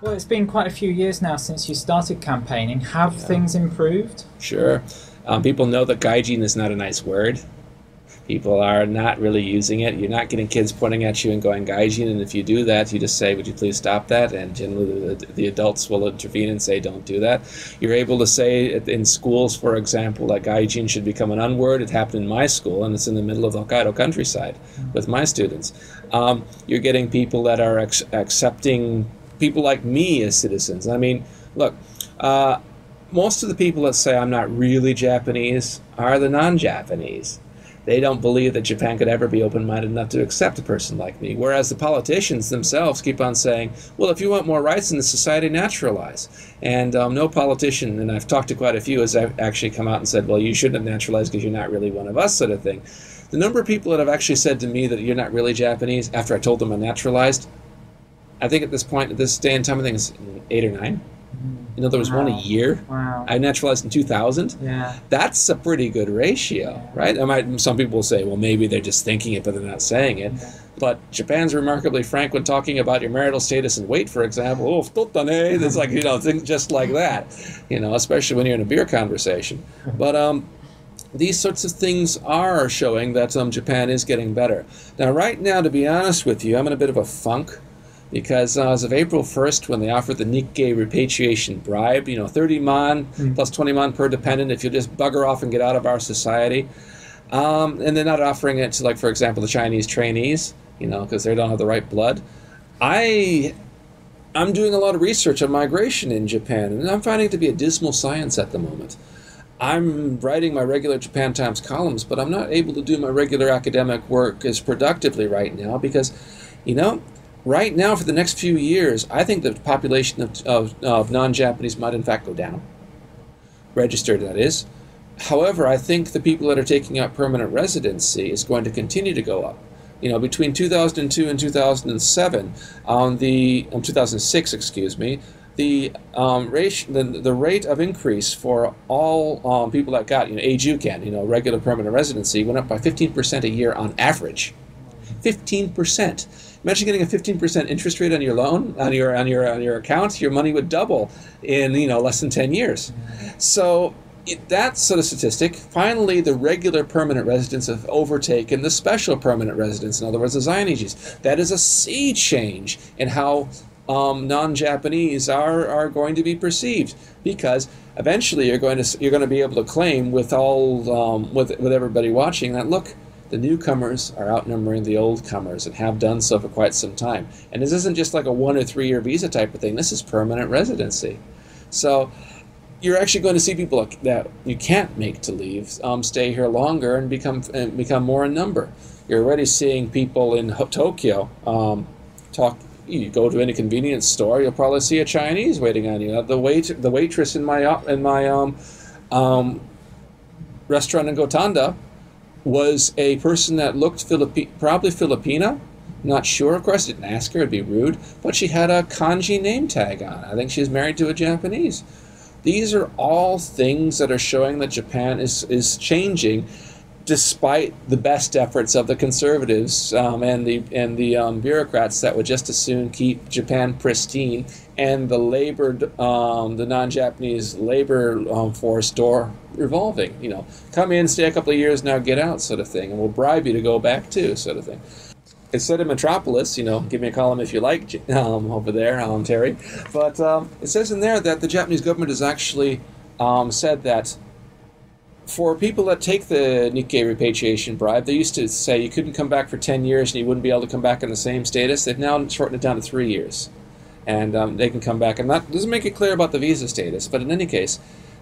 Well, it's been quite a few years now since you started campaigning. Have yeah. things improved? Sure. Um, people know that gaijin is not a nice word. People are not really using it. You're not getting kids pointing at you and going gaijin, and if you do that, you just say, "Would you please stop that?" And generally, the, the adults will intervene and say, "Don't do that." You're able to say in schools, for example, that gaijin should become an unword. It happened in my school, and it's in the middle of the Hokkaido countryside with my students. Um, you're getting people that are accepting people like me as citizens. I mean, look. Uh, most of the people that say I'm not really Japanese are the non-Japanese they don't believe that Japan could ever be open minded enough to accept a person like me. Whereas the politicians themselves keep on saying, well, if you want more rights in the society, naturalize. And um, no politician, and I've talked to quite a few, has actually come out and said, well, you shouldn't have naturalized because you're not really one of us, sort of thing. The number of people that have actually said to me that you're not really Japanese after I told them I'm naturalized, I think at this point, at this day and time, I think it's eight or nine. You know, there was wow. one a year. Wow. I naturalized in 2000. Yeah. That's a pretty good ratio, yeah. right? I might, some people will say, well, maybe they're just thinking it, but they're not saying it. Yeah. But Japan's remarkably frank when talking about your marital status and weight, for example. Oh, futotane. It's like, you know, things just like that, you know, especially when you're in a beer conversation. But, um, these sorts of things are showing that um, Japan is getting better. Now, right now, to be honest with you, I'm in a bit of a funk because uh, as of April 1st, when they offered the Nikkei repatriation bribe, you know, 30 man mm. plus 20 man per dependent if you just bugger off and get out of our society. Um, and they're not offering it to, like, for example, the Chinese trainees, you know, because they don't have the right blood. I, I'm doing a lot of research on migration in Japan, and I'm finding it to be a dismal science at the moment. I'm writing my regular Japan Times columns, but I'm not able to do my regular academic work as productively right now because, you know, right now, for the next few years, I think the population of, of, of non Japanese might in fact go down. Registered, that is. However, I think the people that are taking out permanent residency is going to continue to go up. You know, between 2002 and 2007, on the um, 2006, excuse me, the um, rate the, the rate of increase for all um, people that got you know eijuken, you know regular permanent residency, went up by 15% a year on average. 15%. Imagine getting a 15% interest rate on your loan, on your on your on your account. Your money would double in you know less than 10 years. So it, that sort of statistic. Finally, the regular permanent residents have overtaken the special permanent residents. In other words, the Zainichis. That is a sea change in how um, non-Japanese are are going to be perceived because eventually you're going to you're going to be able to claim with all um, with with everybody watching that look the newcomers are outnumbering the old comers and have done so for quite some time. And this isn't just like a one or three year visa type of thing, this is permanent residency. So you're actually going to see people that you can't make to leave um, stay here longer and become and become more in number. You're already seeing people in Tokyo um, talk. You go to any convenience store, you'll probably see a Chinese waiting on you. The wait, the waitress in my in my um, um, restaurant in Gotanda was a person that looked probably Filipina. Not sure, of course. Didn't ask her; it'd be rude. But she had a kanji name tag on. I think she's married to a Japanese. These are all things that are showing that Japan is is changing, despite the best efforts of the conservatives um, and the and the um, bureaucrats that would just as soon keep Japan pristine and the labor, um, the non-Japanese labor um, force door revolving. You know, come in, stay a couple of years, now get out, sort of thing, and we'll bribe you to go back too, sort of thing. Instead of Metropolis, you know, give me a column if you like um, over there, um, Terry. But um, it says in there that the Japanese government has actually um, said that for people that take the Nikkei repatriation bribe, they used to say you couldn't come back for 10 years and you wouldn't be able to come back in the same status. They've now shortened it down to three years and um, they can come back. And that doesn't make it clear about the visa status, but in any case,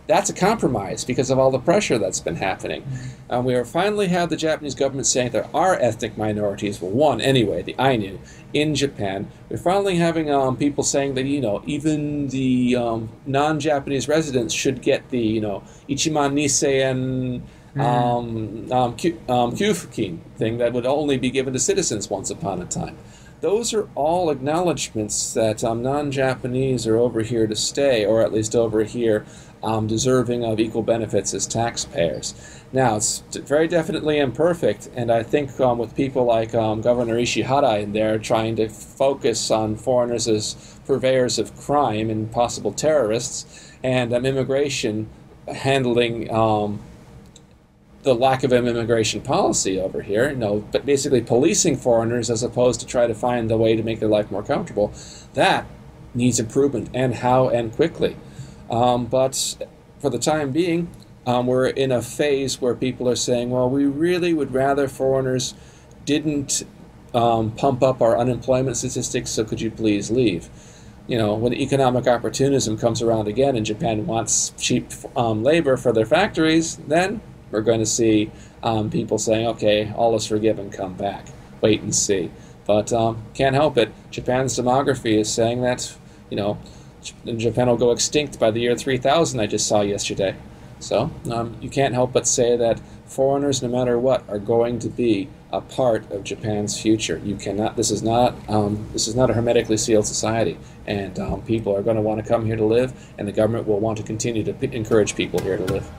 that's a compromise because of all the pressure that's been happening. Mm-hmm. We are finally have the Japanese government saying there are ethnic minorities, well, one anyway, the Ainu, in Japan. We're finally having um, people saying that you know even the um, non-Japanese residents should get the you know ichiman nisen mm-hmm. um, um, um, kyufukin thing that would only be given to citizens once upon a time those are all acknowledgments that um, non-Japanese are over here to stay, or at least over here um, deserving of equal benefits as taxpayers. Now, it's very definitely imperfect, and I think um, with people like um, Governor Ishihara in there trying to focus on foreigners as purveyors of crime and possible terrorists, and um, immigration handling um, the lack of an immigration policy over here, you know, but basically policing foreigners as opposed to try to find the way to make their life more comfortable, that needs improvement, and how and quickly. Um, but for the time being, um, we're in a phase where people are saying, well, we really would rather foreigners didn't um, pump up our unemployment statistics, so could you please leave? You know, when economic opportunism comes around again and Japan wants cheap um, labor for their factories, then we're going to see um, people saying, okay, all is forgiven, come back. Wait and see. But um, can't help it. Japan's demography is saying that, you know, Japan will go extinct by the year 3000, I just saw yesterday. So um, you can't help but say that foreigners, no matter what, are going to be a part of Japan's future. You cannot. This is not. Um, this is not a hermetically sealed society, and um, people are going to want to come here to live, and the government will want to continue to encourage people here to live.